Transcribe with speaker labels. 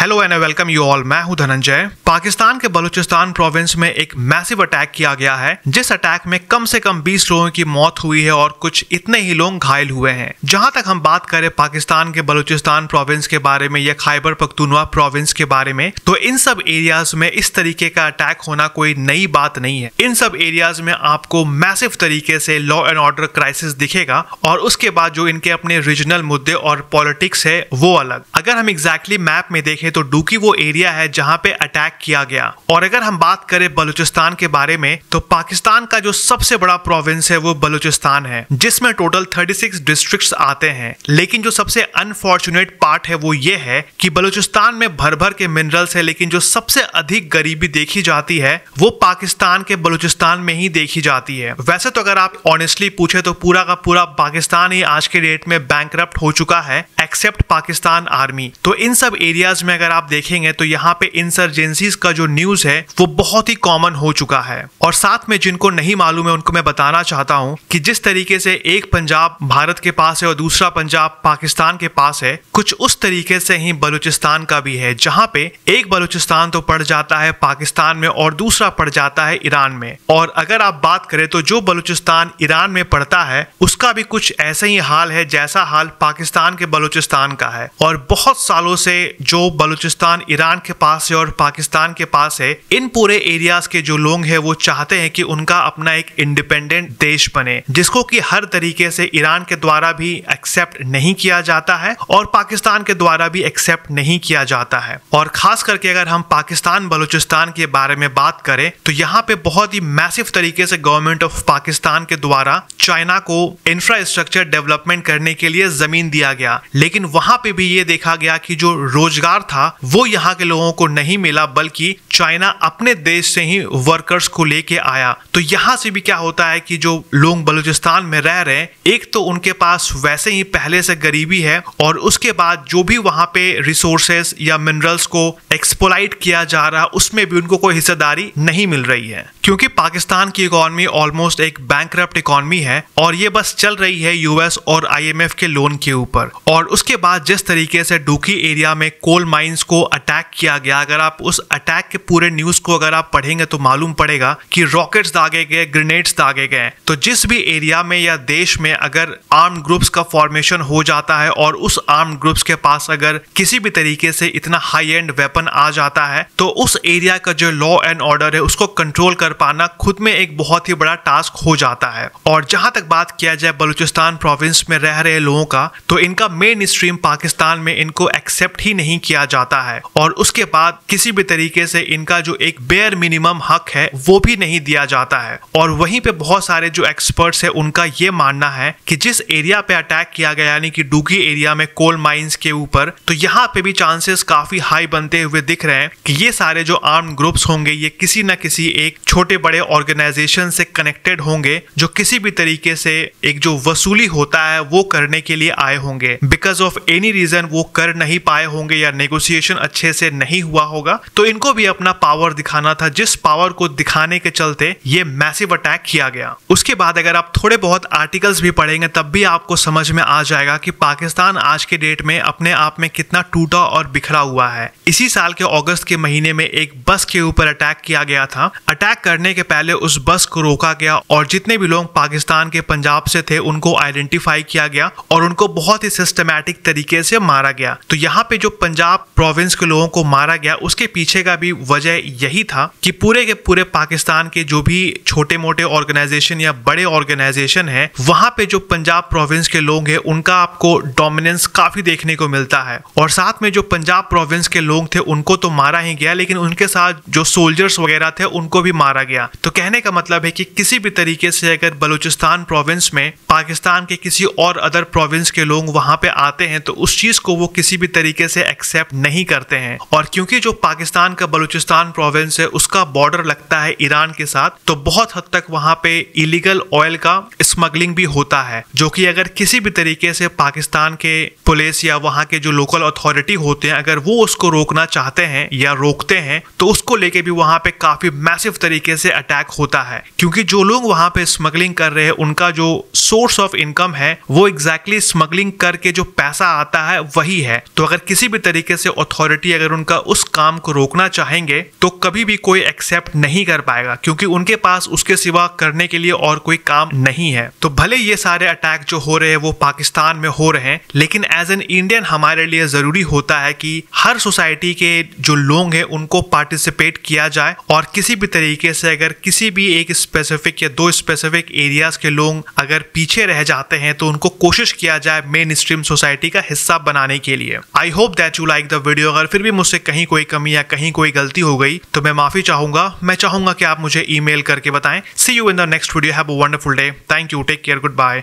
Speaker 1: Hello and welcome you all मैं हूँ धनंजय। पाकिस्तान के बलूचिस्तान प्रोविंस में एक मैसिव अटैक किया गया है, जिस अटैक में कम से कम 20 लोगों की मौत हुई है और कुछ इतने ही लोग घायल हुए हैं। जहाँ तक हम बात करें पाकिस्तान के बलूचिस्तान प्रोविंस के बारे में या खाइबर पख्तूनवा प्रोविंस के बारे में तो इन सब एरियाज़ में इस तरीके का अटैक होना कोई नई बात नहीं है। इन सब एरियाज़ में आपको मैसिव तरीके से लॉ एंड ऑर्डर क्राइसिस दिखेगा और उसके बाद जो इनके अपने रीजनल मुद्दे और पॉलिटिक्स है, वो अलग। अगर हम एग्जैक्टली मैप में देखें तो डूकी वो एरिया है जहाँ पे अटैक किया गया। और अगर हम बात करें बलूचिस्तान के बारे में तो पाकिस्तान का जो सबसे बड़ा प्रोविंस है वो बलूचिस्तान है, जिसमें टोटल 36 डिस्ट्रिक्ट्स आते हैं। लेकिन जो सबसे अनफॉर्चुनेट पार्ट है वो ये है कि बलूचिस्तान में भर भर के मिनरल्स है, लेकिन जो सबसे अधिक गरीबी देखी जाती है, वो पाकिस्तान के बलूचिस्तान में ही देखी जाती है। वैसे तो अगर आप ऑनेस्टली पूछे तो पूरा का पूरा पाकिस्तान ही आज के डेट में बैंक हो चुका है एक्सेप्ट पाकिस्तान आर्मी तो इन सब एरियाज़ में अगर आप देखेंगे तो यहाँ पे इंसर्जेंसीज का जो न्यूज़ है, वो बहुत ही कॉमन हो चुका है। और साथ में जिनको नहीं मालूम है, उनको मैं बताना चाहता हूँ कि जिस तरीके से एक पंजाब भारत के पास है और दूसरा पंजाब पाकिस्तान के पास है, कुछ उस तरीके से ही बलूचिस्तान का भी है, जहाँ पे एक बलूचिस्तान तो पड़ जाता है पाकिस्तान में और दूसरा पड़ जाता है ईरान में। और अगर आप बात करें तो जो बलूचिस्तान ईरान में पड़ता है, उसका भी कुछ ऐसा ही हाल है, जैसा हाल पाकिस्तान के बलूचिस्तान का है। और बहुत सालों से जो बलूचिस्तान, ईरान के पास है और पाकिस्तान के पास है। इन पूरे एरियाज़ के जो लोग हैं, वो चाहते हैं कि उनका अपना एक इंडिपेंडेंट देश बने, जिसको कि हर तरीके से ईरान के द्वारा भी एक्सेप्ट नहीं किया जाता है और पाकिस्तान के द्वारा भी एक्सेप्ट नहीं किया जाता है। और खास करके अगर हम पाकिस्तान, बलूचिस्तान के बारे में बात करें तो यहाँ पे बहुत ही मैसिव तरीके से गवर्नमेंट ऑफ़ पाकिस्तान के द्वारा चाइना को इंफ्रास्ट्रक्चर डेवलपमेंट करने के लिए ज़मीन दिया गया। लेकिन वहाँ पे भी ये देखा गया कि जो रोज़गार था वो यहाँ के लोगों को नहीं मिला बल्कि चाइना अपने देश से ही वर्कर्स को लेके आया। तो यहाँ से भी क्या होता है कि जो लोग बलूचिस्तान में रह रहे हैं, एक तो उनके पास वैसे ही पहले से गरीबी है और उसके बाद जो भी वहाँ पे रिसोर्सेस या मिनरल्स को एक्सपोलाइट किया जा रहा, उसमें भी उनको कोई हिस्सेदारी नहीं मिल रही है। क्योंकि पाकिस्तान की इकोनॉमी ऑलमोस्ट एक बैंक इकोनॉमी है और ये बस चल रही है यूएस और आईएमएफ के लोन के ऊपर। और उसके बाद जिस तरीके से डूकी एरिया में कोल माइंस को अटैक किया गया, अगर आप उस अटैक के पूरे न्यूज़ को अगर आप पढ़ेंगे तो मालूम पड़ेगा कि रॉकेट्स दागे गए ग्रेनेड्स दागे गए तो जिस भी एरिया में या देश में अगर आर्म ग्रुप्स का फॉर्मेशन हो जाता है और उस आर्म ग्रुप्स के पास अगर किसी भी तरीके से इतना हाई एंड वेपन आ जाता है तो उस एरिया का जो लॉ एंड ऑर्डर है, उसको कंट्रोल कर पाना खुद में एक बहुत ही बड़ा टास्क हो जाता है। और जहाँ तक बात किया जाए बलूचिस्तान प्रोविंस में रह रहे लोगों का तो इनका मेन स्ट्रीम पाकिस्तान में इनको एक्सेप्ट ही नहीं किया जाता है। और उसके बाद किसी भी तरीके से इनका जो एक बेयर मिनिमम हक है, वो भी नहीं दिया जाता है। और वहीं पे बहुत सारे जो एक्सपर्ट्स है, उनका ये मानना है कि जिस एरिया पे अटैक किया गया, यानी कि डूगी एरिया में कोल माइंस के ऊपर तो यहाँ पे भी चांसेस काफ़ी हाई बनते हुए दिख रहे हैं कि ये सारे जो आर्म ग्रुप्स होंगे, ये किसी न किसी एक छोटे बड़े ऑर्गेनाइजेशन से कनेक्टेड होंगे, जो किसी भी तरीके से एक जो वसूली होता है, वो करने के लिए आए होंगे। बिकॉज़ ऑफ़ एनी रीजन वो कर नहीं पाए होंगे या नेगोशिएशन अच्छे से नहीं हुआ होगा तो इनको भी अपना पावर दिखाना था। जिस पावर को दिखाने के चलते ये मैसिव अटैक किया गया। उसके बाद अगर आप थोड़े बहुत आर्टिकल्स भी पढ़ेंगे, तब भी आपको समझ में आ जाएगा कि पाकिस्तान आज के डेट में अपने आप में कितना टूटा और बिखरा हुआ है। इसी साल के अगस्त के महीने में एक बस के ऊपर अटैक किया गया था। अटैक करने के पहले उस बस को रोका गया और जितने भी लोग पाकिस्तान के पंजाब से थे, उनको आइडेंटिफाई किया गया और उनको बहुत ही सिस्टमैटिक तरीके से मारा गया। तो यहाँ पे जो पंजाब प्रोविंस के लोगों को मारा गया, उसके पीछे का भी वजह यही था कि पूरे के पूरे पाकिस्तान के जो भी छोटे मोटे ऑर्गेनाइजेशन या बड़े ऑर्गेनाइजेशन है, वहाँ पे जो पंजाब प्रोविंस के लोग हैं, उनका आपको डोमिनेंस काफ़ी देखने को मिलता है। और साथ में जो पंजाब प्रोविंस के लोग थे, उनको तो मारा ही गया, लेकिन उनके साथ जो सोल्जर्स वगैरह थे, उनको भी मारा गया। तो कहने का मतलब है कि किसी भी तरीके से अगर बलूचिस्तान प्रोविंस में पाकिस्तान के किसी और अदर प्रोविंस के लोग वहाँ पे आते हैं तो उस चीज़ को वो किसी भी तरीके से एक्सेप्ट नहीं करते हैं। और क्योंकि जो पाकिस्तान का बलूचिस्तान बलूचिस्तान प्रोविंस है, उसका बॉर्डर लगता है ईरान के साथ तो बहुत हद तक वहाँ पे इलीगल ऑयल का स्मगलिंग भी होता है, जो कि अगर किसी भी तरीके से पाकिस्तान के पुलिस या वहाँ के जो लोकल अथॉरिटी होते हैं, अगर वो उसको रोकना चाहते हैं या रोकते हैं तो उसको लेके भी वहाँ पे काफ़ी मैसिव तरीके से अटैक होता है। क्योंकि जो लोग वहाँ पे स्मगलिंग कर रहे हैं, उनका जो सोर्स ऑफ़ इनकम है, वो एग्जैक्टली exactly स्मगलिंग करके जो पैसा आता है, वही है। तो अगर किसी भी तरीके से अथॉरिटी अगर उनका उस काम को रोकना चाहेंगे तो कभी भी कोई एक्सेप्ट नहीं कर पाएगा, क्योंकि उनके पास उसके सिवा करने के लिए और कोई काम नहीं है। तो भले ये सारे अटैक जो हो रहे हैं, वो पाकिस्तान में हो रहे हैं, लेकिन एज एन इंडियन हमारे लिए ज़रूरी होता है कि हर सोसाइटी के जो लोग हैं, उनको पार्टिसिपेट किया जाए, और किसी भी तरीके से अगर किसी भी एक स्पेसिफिक या दो स्पेसिफिक एरियाज़ के लोग अगर पीछे रह जाते हैं तो उनको कोशिश किया जाए मेन स्ट्रीम सोसाइटी का हिस्सा बनाने के लिए। I hope that you like the video अगर फिर भी मुझसे कहीं कोई कमी या कहीं कोई गलती हो गई तो मैं माफ़ी चाहूँगा। मैं चाहूँगा कि आप मुझे ईमेल करके बताएँ। See you in the next video have a wonderful day thank you take care goodbye